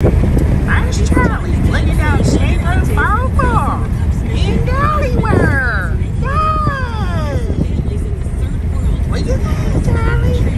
Nice Charlie, look at that shaver bubble in Dollywood. Yay! What you got, Charlie?